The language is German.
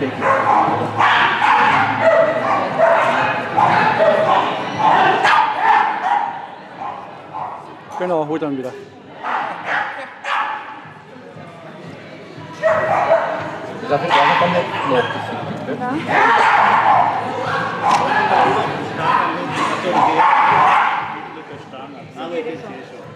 Becken. Genau, holt dann wieder. Ich war noch ein Netz. Ja. Aber ich sehe schon.